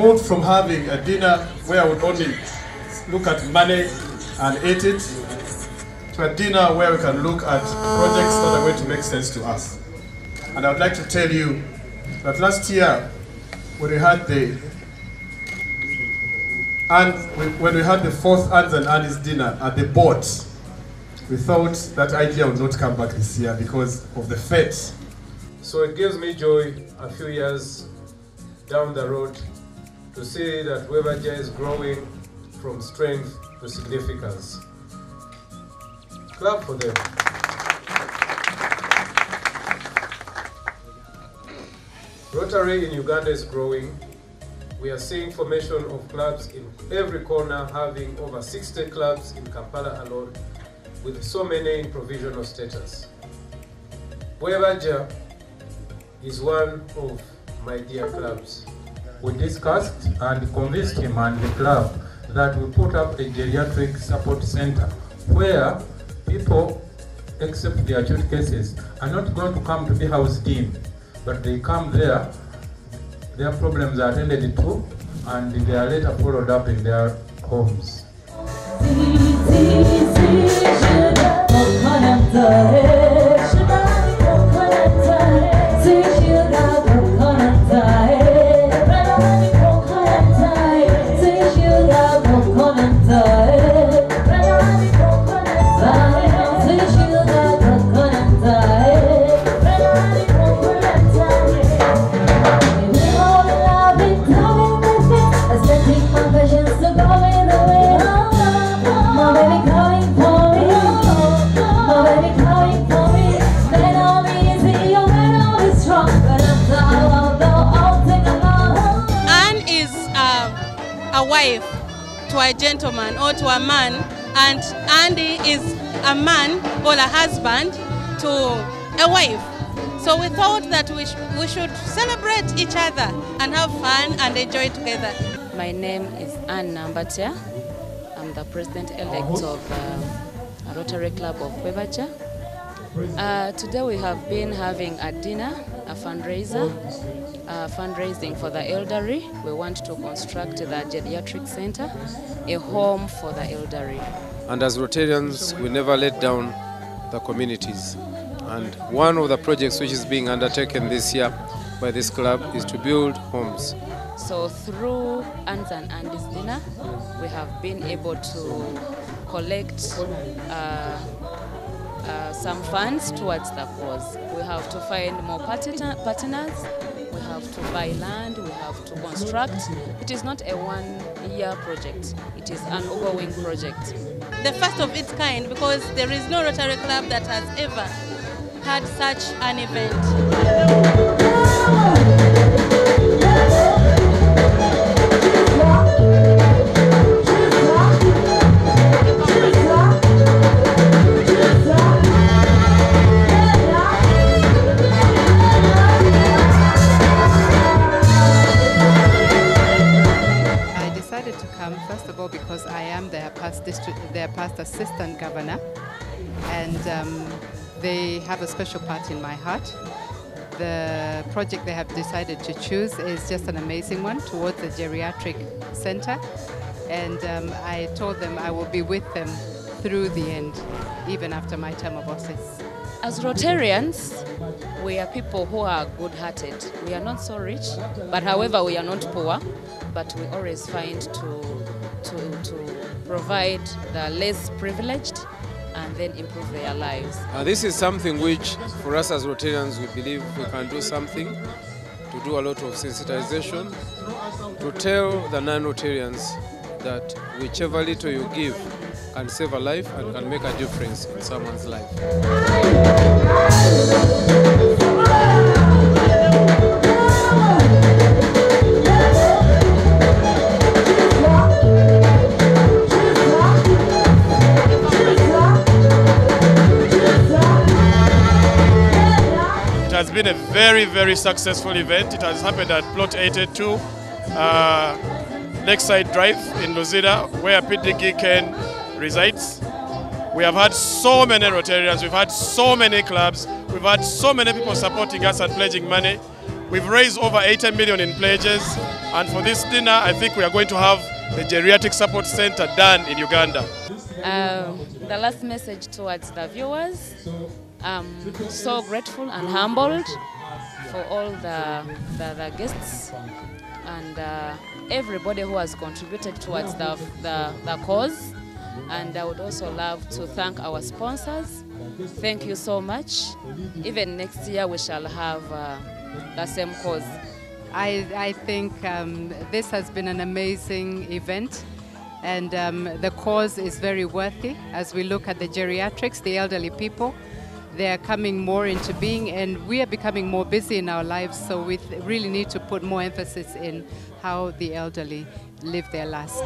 moved from having a dinner where I would only look at money and eat it to a dinner where we can look at projects that are going to make sense to us. And I would like to tell you that last year, when we had the and when we had the fourth Ann's and Andy's dinner at the boat, we thought that idea would not come back this year because of the fate. So it gives me joy a few years down the road to see that Bwebajja is growing from strength to significance. Clap for them. Rotary in Uganda is growing. We are seeing formation of clubs in every corner, having over 60 clubs in Kampala alone, with so many in provisional status. Bwebajja is one of my dear clubs. We discussed and convinced him and the club that we put up a geriatric support center where people, except the acute cases, are not going to come to be housed in, but they come there, their problems are attended to, and they are later followed up in their homes. A wife to a gentleman or to a man, and Andy is a man or a husband to a wife. So we thought that we, sh- we should celebrate each other and have fun and enjoy together. My name is Anne Nambatia. I'm the president-elect of uh, Rotary Club of Bwebajja. Uh, today we have been having a dinner, a fundraiser, uh, fundraising for the elderly. We want to construct the geriatric center, a home for the elderly. And as Rotarians, we never let down the communities. And one of the projects which is being undertaken this year by this club is to build homes. So through Ann's and Andy's dinner, we have been able to collect uh, uh, some funds towards the cause. We have to find more partner- partners, we have to buy land, we have to construct. It is not a one-year project, it is an ongoing project. The first of its kind because there is no Rotary Club that has ever had such an event. Come first of all because I am their past district, their past assistant governor, and um, they have a special part in my heart. The project they have decided to choose is just an amazing one towards the geriatric center, and um, I told them I will be with them through the end, even after my term of office. As Rotarians, we are people who are good hearted. We are not so rich, but however, we are not poor, but we always find to, to, to provide the less privileged and then improve their lives. Uh, this is something which, for us as Rotarians, we believe we can do something to do a lot of sensitization, to tell the non Rotarians that whichever little you give can save a life and can make a difference in someone's life. It has been a very, very successful event. It has happened at Plot 82, uh, Lakeside Drive in Luzira, where PDG Ken resides. We have had so many Rotarians, we've had so many clubs, we've had so many people supporting us and pledging money. We've raised over 80 million in pledges, and for this dinner, I think we are going to have the Geriatric Support Center done in Uganda. Um, the last message towards the viewers I'm so grateful and humbled for all the, the, the guests and uh, everybody who has contributed towards the, the, the cause. And I would also love to thank our sponsors. Thank you so much. Even next year, we shall have uh, the same cause. I, I think um, this has been an amazing event and um, the cause is very worthy as we look at the geriatrics, the elderly people. They are coming more into being and we are becoming more busy in our lives so we really need to put more emphasis in how the elderly live their last.